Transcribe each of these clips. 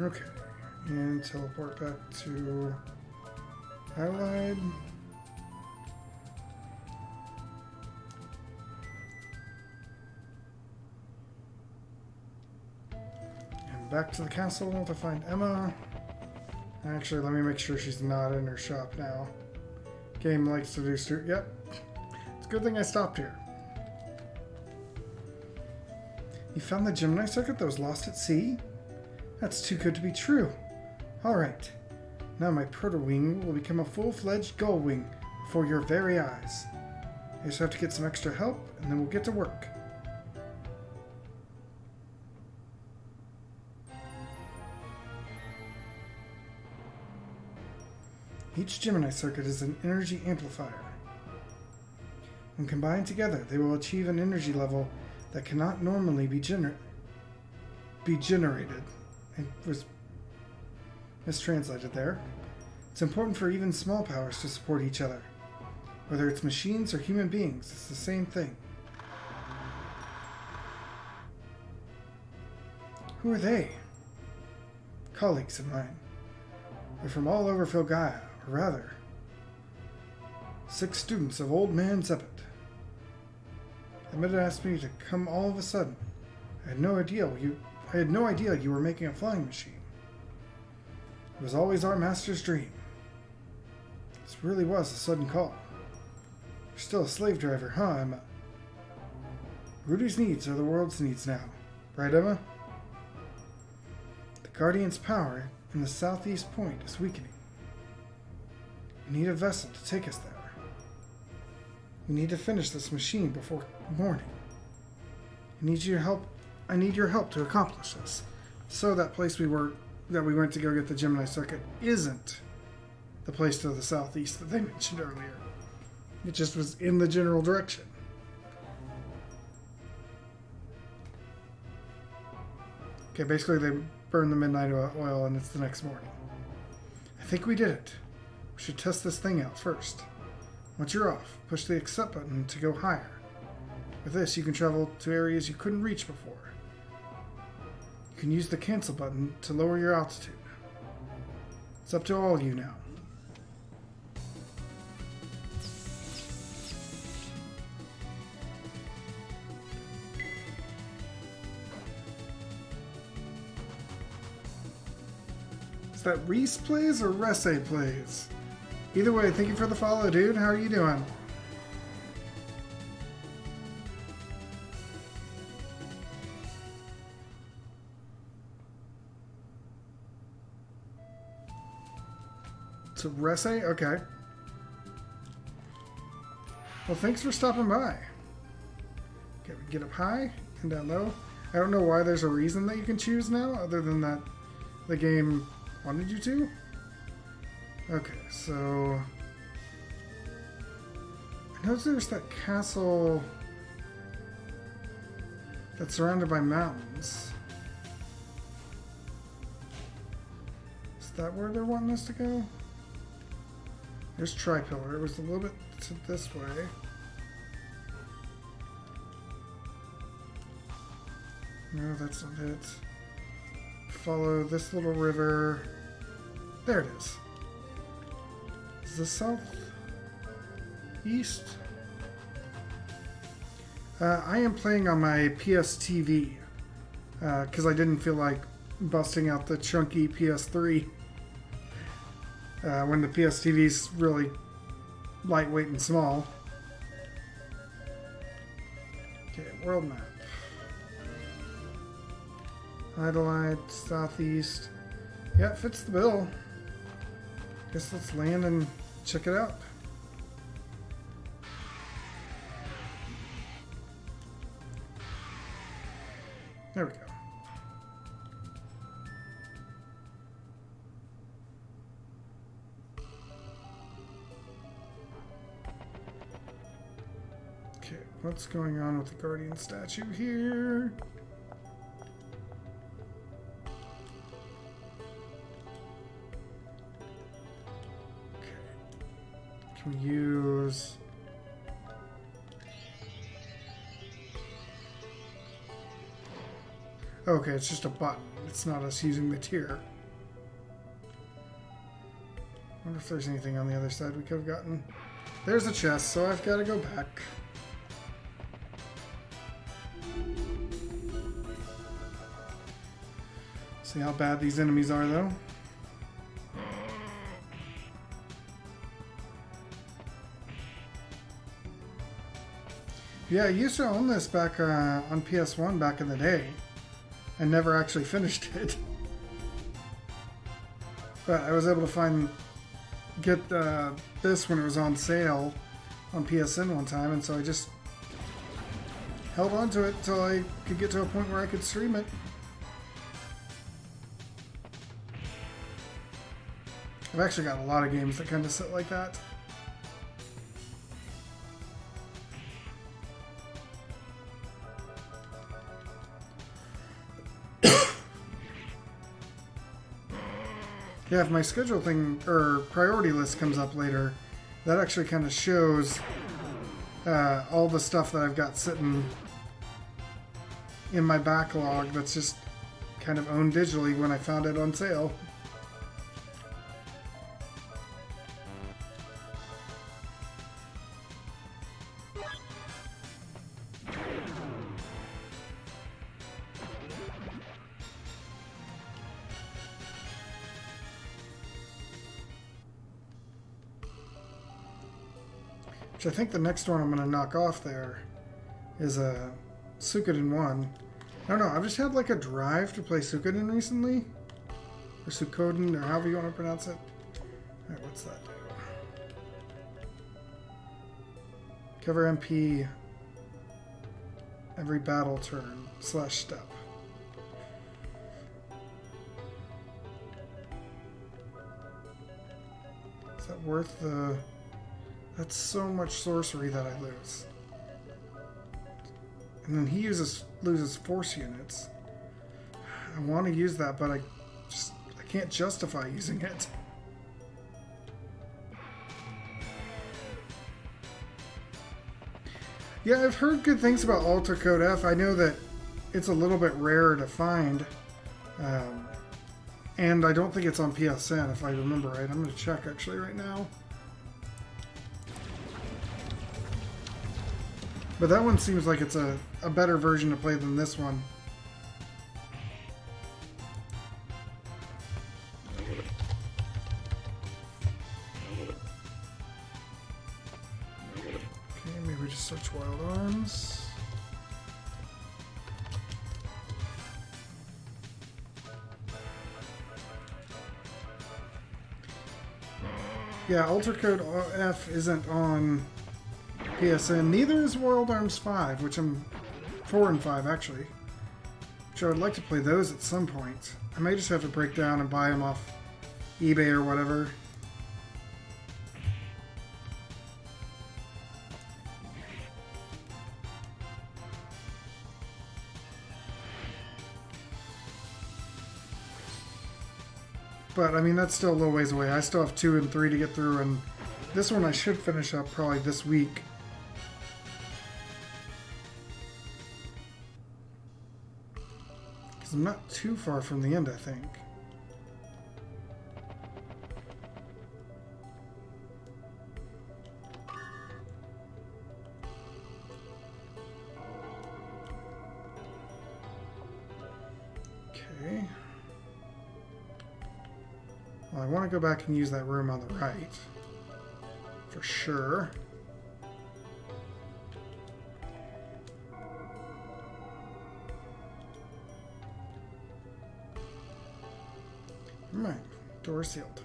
Okay. And teleport back to Adlehyde. And back to the castle to find Emma. Actually, let me make sure she's not in her shop now. Game likes to do stu- Yep. It's a good thing I stopped here. You found the Gemini circuit that was lost at sea? That's too good to be true. Alright. Now my proto wing will become a full fledged gull wing before your very eyes. I just have to get some extra help and then we'll get to work. Each Gemini circuit is an energy amplifier. When combined together, they will achieve an energy level that cannot normally be, gener- be generated. It was mistranslated there. It's important for even small powers to support each other. Whether it's machines or human beings, it's the same thing. Who are they? Colleagues of mine. They're from all over Filgaia, or rather, six students of Old Man Zeppet. Emmett asked me to come all of a sudden. I had no idea what you I had no idea you were making a flying machine. It was always our master's dream. This really was a sudden call. You're still a slave driver, huh, Emma? Rudy's needs are the world's needs now. Right, Emma? The Guardian's power in the southeast point is weakening. We need a vessel to take us there. We need to finish this machine before morning. I need your help. I need your help to accomplish this. So that place we were that we went to go get the Gemini circuit isn't the place to the southeast that they mentioned earlier. It just was in the general direction. Okay, basically they burn the midnight oil and it's the next morning. I think we did it. We should test this thing out first. Once you're off, push the accept button to go higher. With this, you can travel to areas you couldn't reach before. You can use the cancel button to lower your altitude. It's up to all of you now. Is that Reese plays or Resse plays? Either way, thank you for the follow, dude. How are you doing? To Resse? Okay. Well, thanks for stopping by. Okay, we get up high and down low. I don't know why there's a reason that you can choose now, other than that the game wanted you to. Okay, so... I know there's that castle that's surrounded by mountains. Is that where they're wanting us to go? There's Tripillar. It was a little bit to this way. No, that's not it. Follow this little river. There it is. Is this south? East? Uh, I am playing on my PS TV because uh, I didn't feel like busting out the chunky PS3 uh, when the PS TV's really lightweight and small. Okay, world map. Adlehyde, southeast. Yeah, it fits the bill. Guess let's land and check it out. There we go. What's going on with the Guardian statue here? Can we use... Okay, it's just a button. It's not us using the tier. wonder if there's anything on the other side we could have gotten. There's a chest, so I've got to go back. See how bad these enemies are, though. Yeah, I used to own this back uh, on PS1 back in the day. I never actually finished it. But I was able to find get uh, this when it was on sale on PSN one time, and so I just held on to it until I could get to a point where I could stream it. I've actually got a lot of games that kind of sit like that. Yeah, if my schedule thing or priority list comes up later, that actually kind of shows uh, all the stuff that I've got sitting in my backlog that's just kind of owned digitally when I found it on sale. Which I think the next one I'm going to knock off there is uh, a Suikoden 1. I don't know, I've just had like a drive to play Suikoden recently. Or Suikoden, or however you want to pronounce it. Alright, what's that do? Cover MP every battle turn slash step. Is that worth the... That's so much sorcery that I lose. And then he uses loses force units. I want to use that, but I just I can't justify using it. Yeah, I've heard good things about Alter Code F. I know that it's a little bit rarer to find. Um, and I don't think it's on PSN, if I remember right. I'm going to check actually right now. But that one seems like it's a, a better version to play than this one. Okay, maybe just search Wild Arms. Yeah, Alter Code F isn't on PSN. Neither is Wild Arms 5, which I'm 4 and 5 actually. Which I would like to play those at some point. I may just have to break down and buy them off eBay or whatever. But, I mean, that's still a little ways away. I still have 2 and 3 to get through, and this one I should finish up probably this week. Because I'm not too far from the end, I think. Okay. Well, I want to go back and use that room on the right. For sure. Door sealed.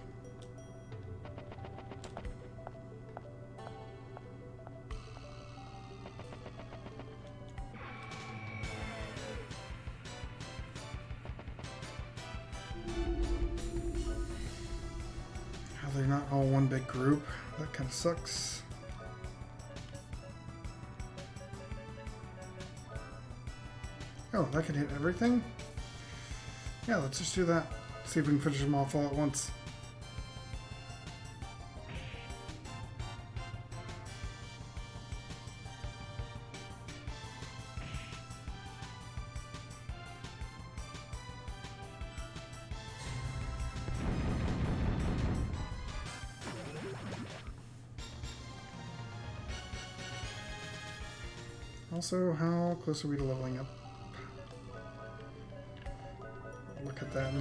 How they're not all one big group. That kind of sucks. Oh, that can hit everything? Yeah, let's just do that. See if we can finish them off all at once. Also, how close are we to leveling up?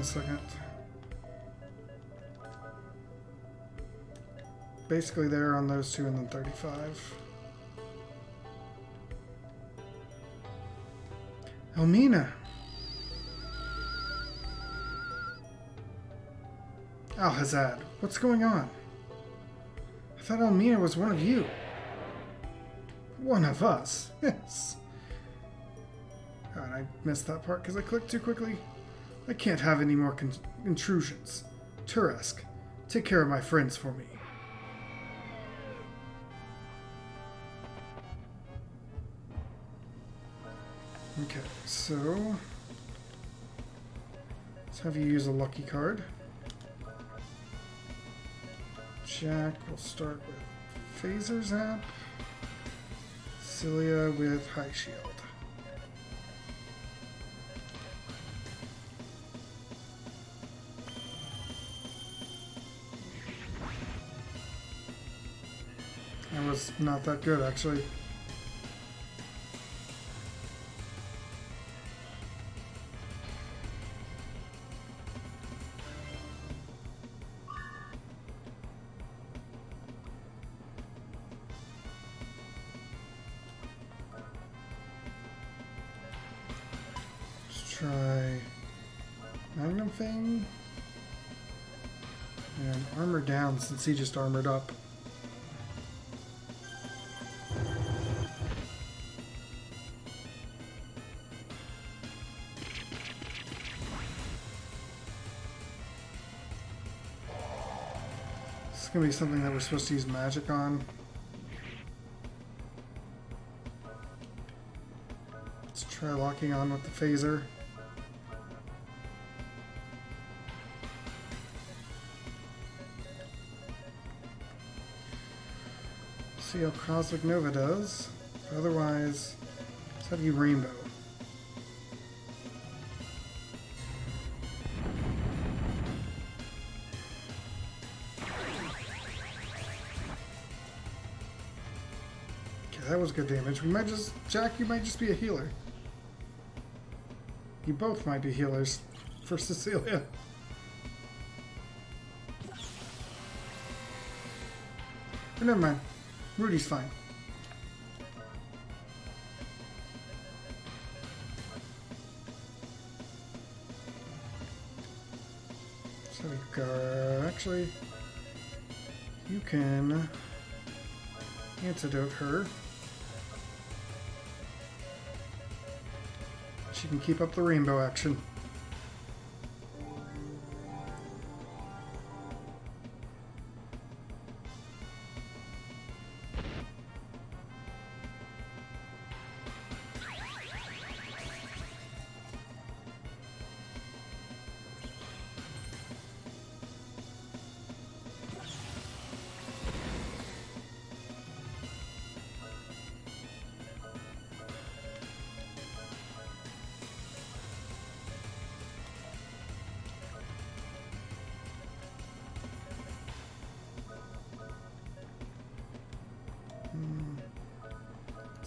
A second. Basically there on those two and then 35. Elmina! Alhazad, what's going on? I thought Elmina was one of you. One of us, yes. God, I missed that part because I clicked too quickly. I can't have any more intrusions. Turesk, take care of my friends for me. Okay, so let's have you use a lucky card. Jack we'll start with Phaser Zap. Cilia with High Shield. Was not that good, actually. try Magnum thing. And armor down since he just armored up. To be something that we're supposed to use magic on. Let's try locking on with the phaser. see how Cosmic Nova does. Otherwise, let's have you Rainbow. Good damage. We might just... Jack, you might just be a healer. You both might be healers for Cecilia. But never mind. Rudy's fine. So we go, actually, you can antidote her. Can keep up the rainbow action.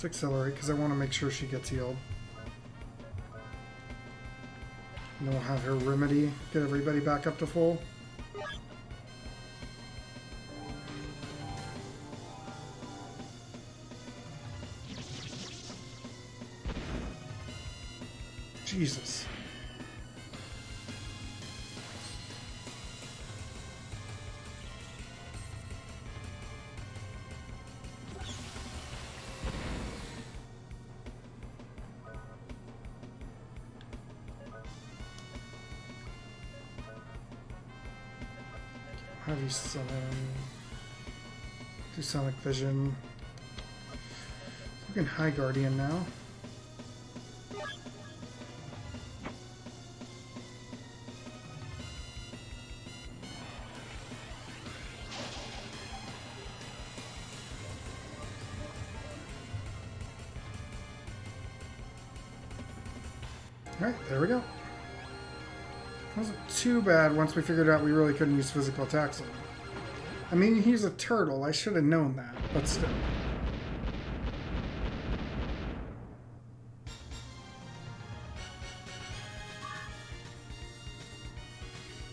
Accelerate because I want to make sure she gets healed. And then we'll have her remedy, get everybody back up to full. Heavy Summon. Do Sonic Vision. Can High Guardian now. bad once we figured out we really couldn't use physical attacks on him. I mean, he's a turtle. I should have known that, but still.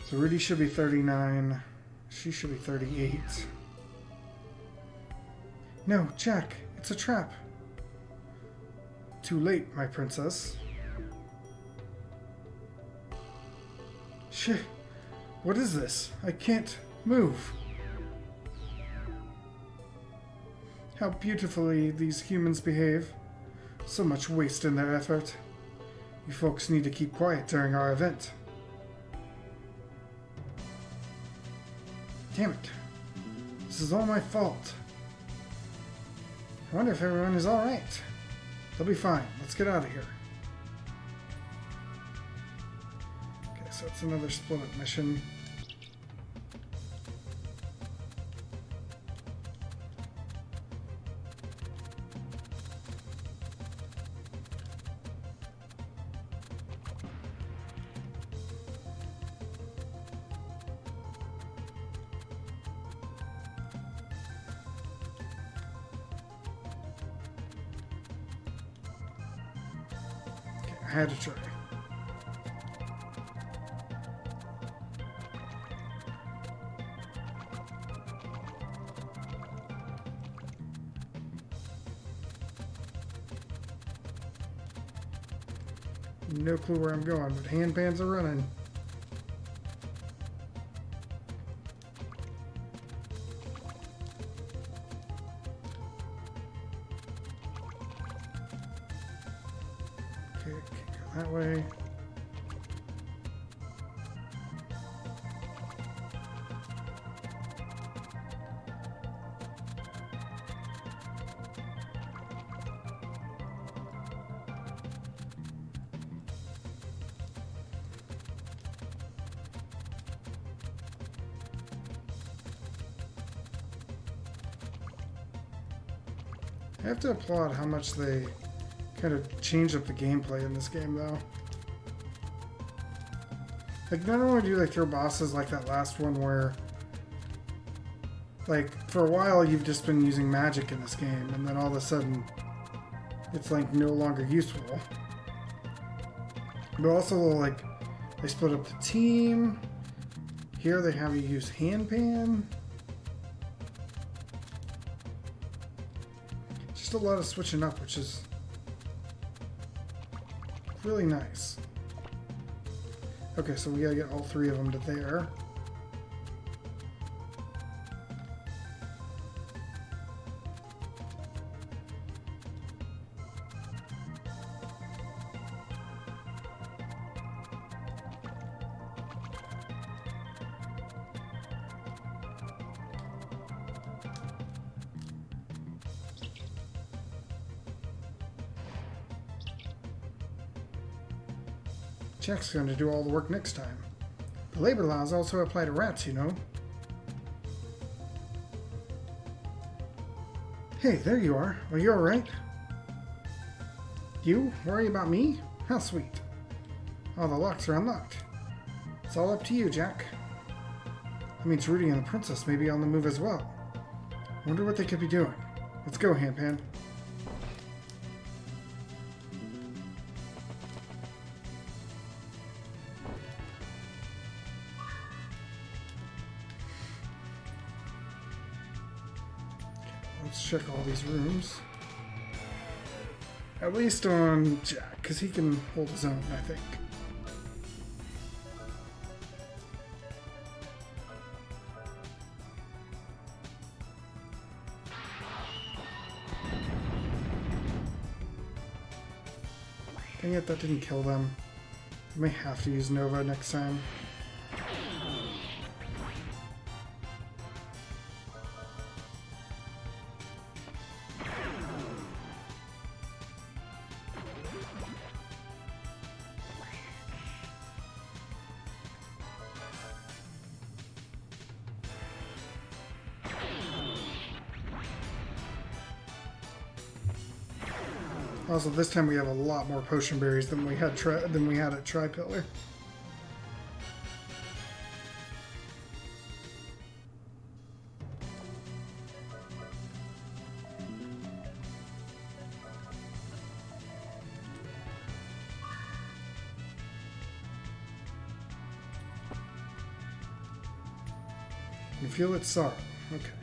So Rudy should be 39. She should be 38. No, Jack, it's a trap. Too late, my princess. Shit. What is this? I can't move. How beautifully these humans behave. So much waste in their effort. You folks need to keep quiet during our event. Damn it. This is all my fault. I wonder if everyone is alright. They'll be fine. Let's get out of here. It's another split up mission. I had to try. No clue where I'm going, but Hanpan's are running. I have to applaud how much they kind of changed up the gameplay in this game, though. Like, not only do they throw bosses like that last one where, like, for a while you've just been using magic in this game, and then all of a sudden it's, like, no longer useful. But also, like, they split up the team. Here they have you use Hanpan. A lot of switching up, which is really nice. Okay, so we gotta get all three of them to there. Jack's going to do all the work next time. The labor laws also apply to rats, you know. Hey, there you are. Are you alright? You? Worry about me? How sweet. All the locks are unlocked. It's all up to you, Jack. That means Rudy and the princess may be on the move as well. Wonder what they could be doing. Let's go, Hanpan. Check all these rooms. At least on Jack, because he can hold his own, I think. Dang it, that didn't kill them. I may have to use Nova next time. Also, this time we have a lot more potion berries than we had than we had at Tripillar. You feel its sorrow. Okay.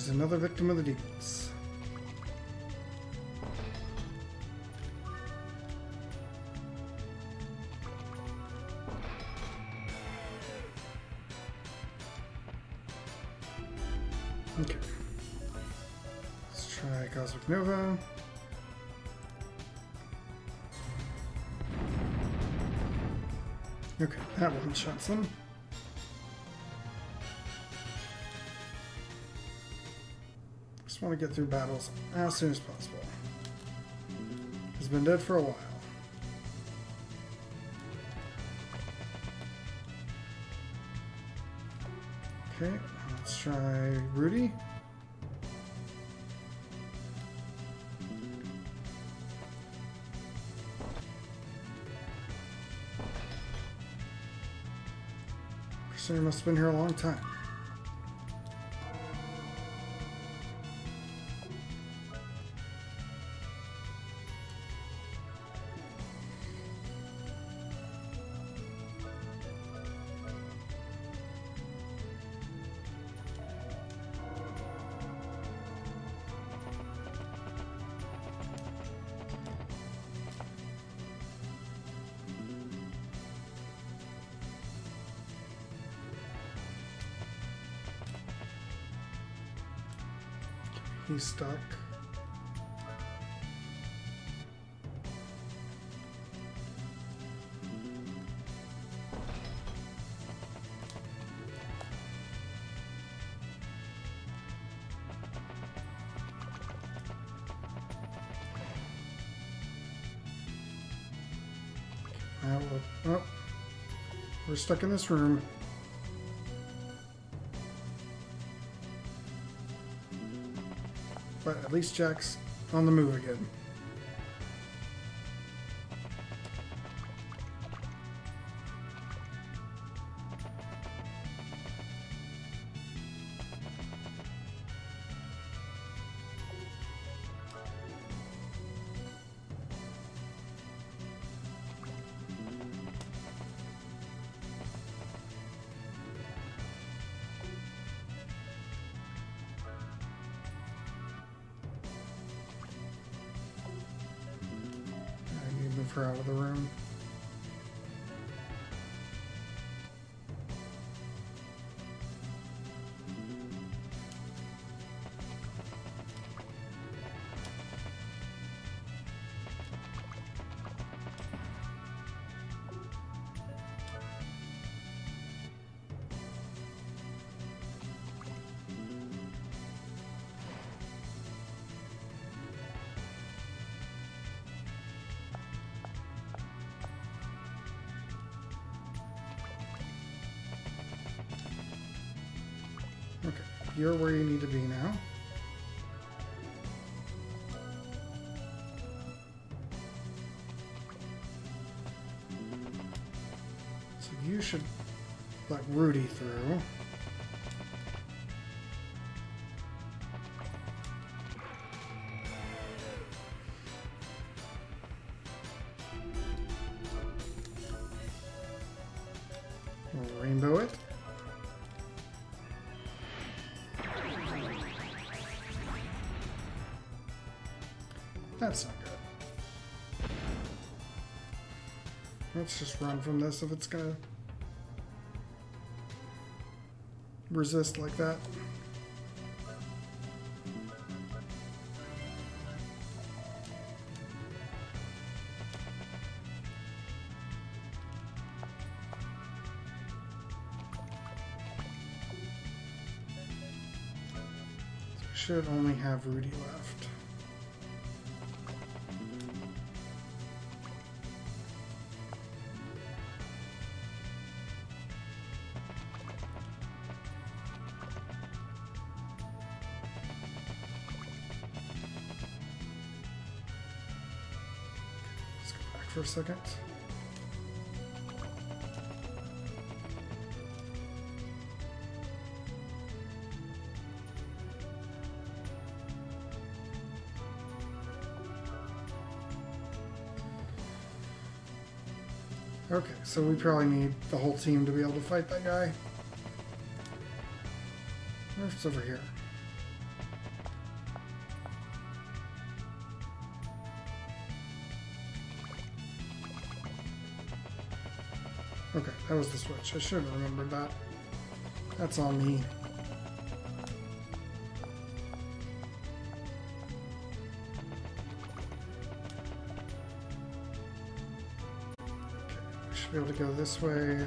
There's another victim of the demons. Okay. Let's try Cosmic Nova. Okay, that one shots them. Just want to get through battles as soon as possible. He's been dead for a while. Okay, let's try Rudy. Crusader must have been here a long time. He's stuck. Now oh, we're stuck in this room. Least Jack's on the move again. Her out of the room. You're where you need to be now. So you should let Rudy through. That's not good. Let's just run from this if it's gonna resist like that. Should only have Rudy left. Second. Okay, so we probably need the whole team to be able to fight that guy. Where's over here? That was the switch. I should have remembered that. That's on me. Okay, we should be able to go this way.